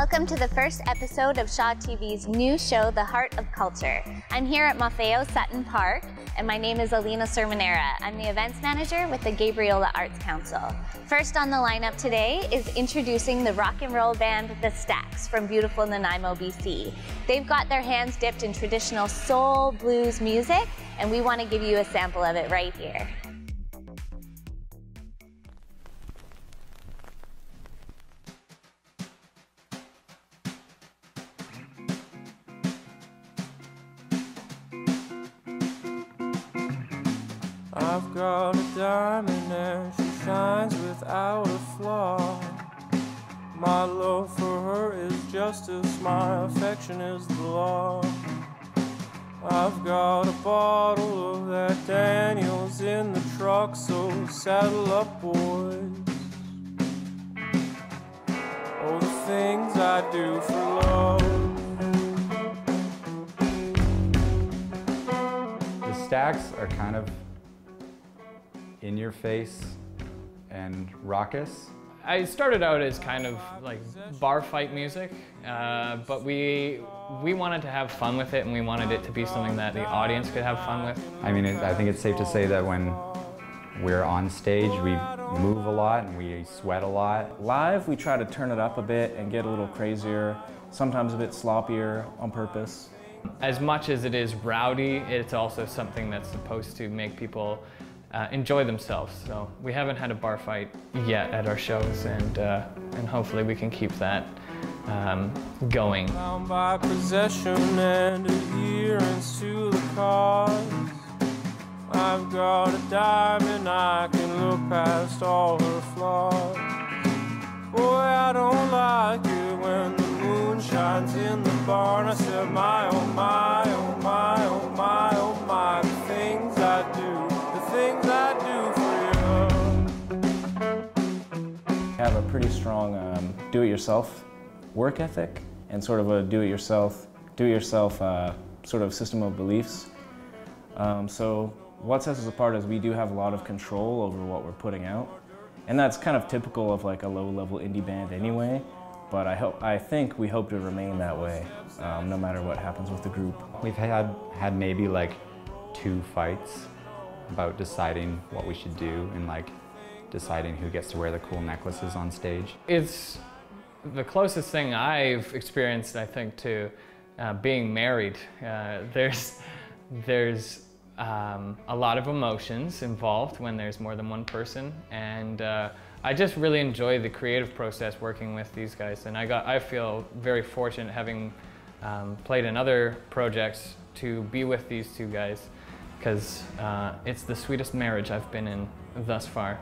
Welcome to the first episode of Shaw TV's new show, The Heart of Culture. I'm here at Maffeo Sutton Park, and my name is Alina Cerminara. I'm the events manager with the Gabriola Arts Council. First on the lineup today is introducing the rock and roll band The Stacks from beautiful Nanaimo, BC. They've got their hands dipped in traditional soul blues music, and we want to give you a sample of it right here. I've got a diamond and she shines without a flaw. My love for her is justice, my affection is the law. I've got a bottle of that Daniels in the truck, so saddle up, boys. Oh, the things I do for love. The Stacks are kind of in your face and raucous. I started out as kind of like bar fight music, uh, but we we wanted to have fun with it, and we wanted it to be something that the audience could have fun with. I mean, it, I think it's safe to say that when we're on stage, we move a lot and we sweat a lot. Live, we try to turn it up a bit and get a little crazier, sometimes a bit sloppier on purpose. As much as it is rowdy, it's also something that's supposed to make people uh, enjoy themselves. So we haven't had a bar fight yet at our shows, and uh, and hopefully we can keep that um, going. Bound by possession and adherence to the cause. I've got a diamond, I can look past all her flaws. Boy, I don't like it when the moon shines in the barn. I said, my, oh my, oh I do for you. have a pretty strong um, do-it-yourself work ethic and sort of a do-it-yourself, do-it-yourself uh, sort of system of beliefs. Um, so what sets us apart is we do have a lot of control over what we're putting out, and that's kind of typical of like a low-level indie band anyway. But I hope, I think we hope to remain that way, um, no matter what happens with the group. We've had had maybe like two fights about deciding what we should do and like deciding who gets to wear the cool necklaces on stage. It's the closest thing I've experienced, I think, to uh, being married. Uh, there's there's um, a lot of emotions involved when there's more than one person, and uh, I just really enjoy the creative process working with these guys. And I got I feel very fortunate having um, played in other projects to be with these two guys because uh, it's the sweetest marriage I've been in thus far.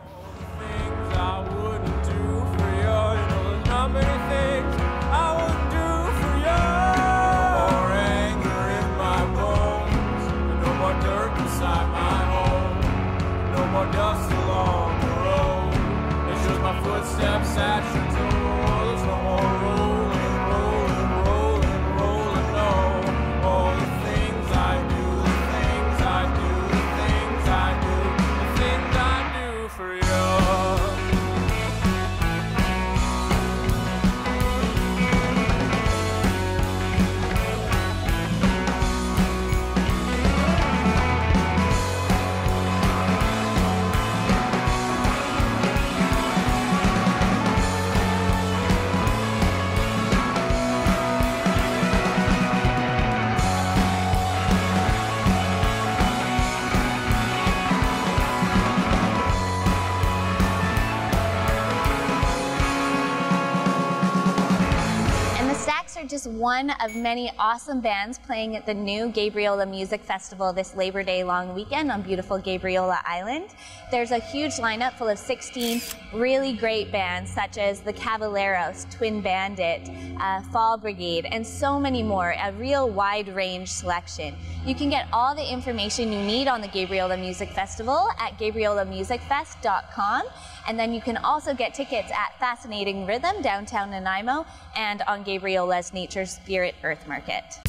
Just one of many awesome bands playing at the new Gabriola Music Festival this Labor Day long weekend on beautiful Gabriola Island. There's a huge lineup full of 16 really great bands such as the Cavalleros, Twin Bandit, uh, Fall Brigade, and so many more. A real wide range selection. You can get all the information you need on the Gabriola Music Festival at gabriolamusicfest.com. And then you can also get tickets at Fascinating Rhythm downtown Nanaimo and on Gabriola's Nature Spirit Earth Market.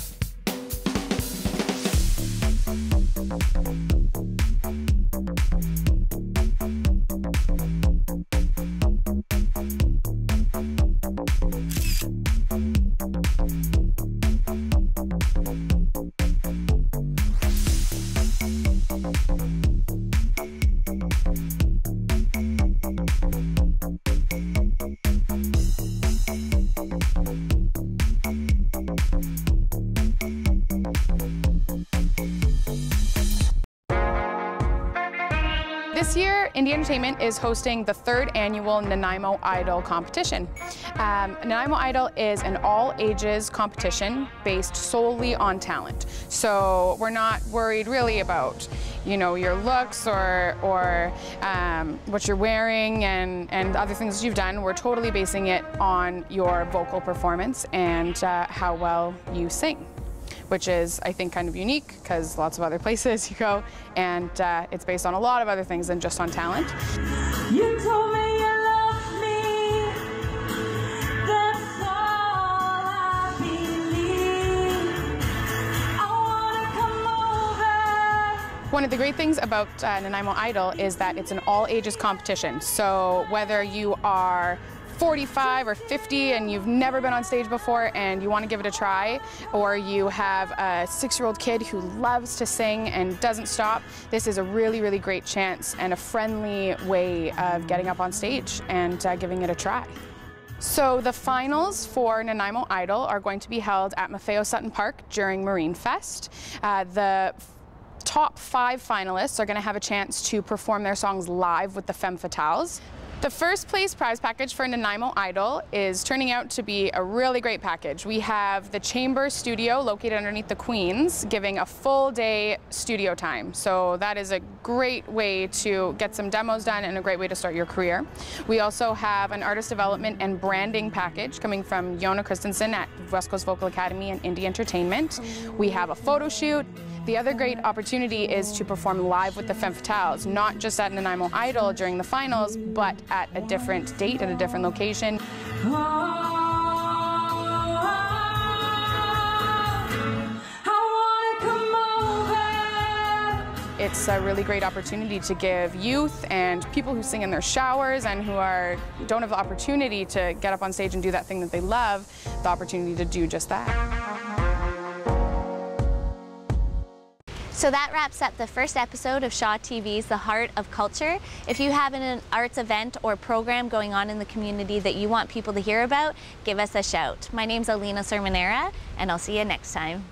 This year, Indie Entertainment is hosting the third annual Nanaimo Idol competition. Um, Nanaimo Idol is an all ages competition based solely on talent. So we're not worried really about, you know, your looks or, or um, what you're wearing and, and other things you've done. We're totally basing it on your vocal performance and uh, how well you sing which is, I think, kind of unique because lots of other places you go, and uh, it's based on a lot of other things than just on talent. You told me you loved me. That's all I believe. I wanna come over. One of the great things about uh, Nanaimo Idol is that it's an all ages competition. So whether you are 45 or 50 and you've never been on stage before and you want to give it a try, or you have a six year old kid who loves to sing and doesn't stop, this is a really, really great chance and a friendly way of getting up on stage and uh, giving it a try. So the finals for Nanaimo Idol are going to be held at Maffeo Sutton Park during Marine Fest. Uh, the top five finalists are going to have a chance to perform their songs live with the Femme Fatales. The first place prize package for Nanaimo Idol is turning out to be a really great package. We have the Chamber Studio located underneath the Queens giving a full day studio time. So that is a great way to get some demos done and a great way to start your career. We also have an artist development and branding package coming from Yona Christensen at West Coast Vocal Academy and Indie Entertainment. We have a photo shoot. The other great opportunity is to perform live with the Femme Fatales, not just at Nanaimo Idol during the finals, but at a different date, at a different location. It's a really great opportunity to give youth and people who sing in their showers and who are don't have the opportunity to get up on stage and do that thing that they love, the opportunity to do just that. So that wraps up the first episode of Shaw TV's The Heart of Culture. If you have an arts event or program going on in the community that you want people to hear about, give us a shout. My name's Alina Cerminara, and I'll see you next time.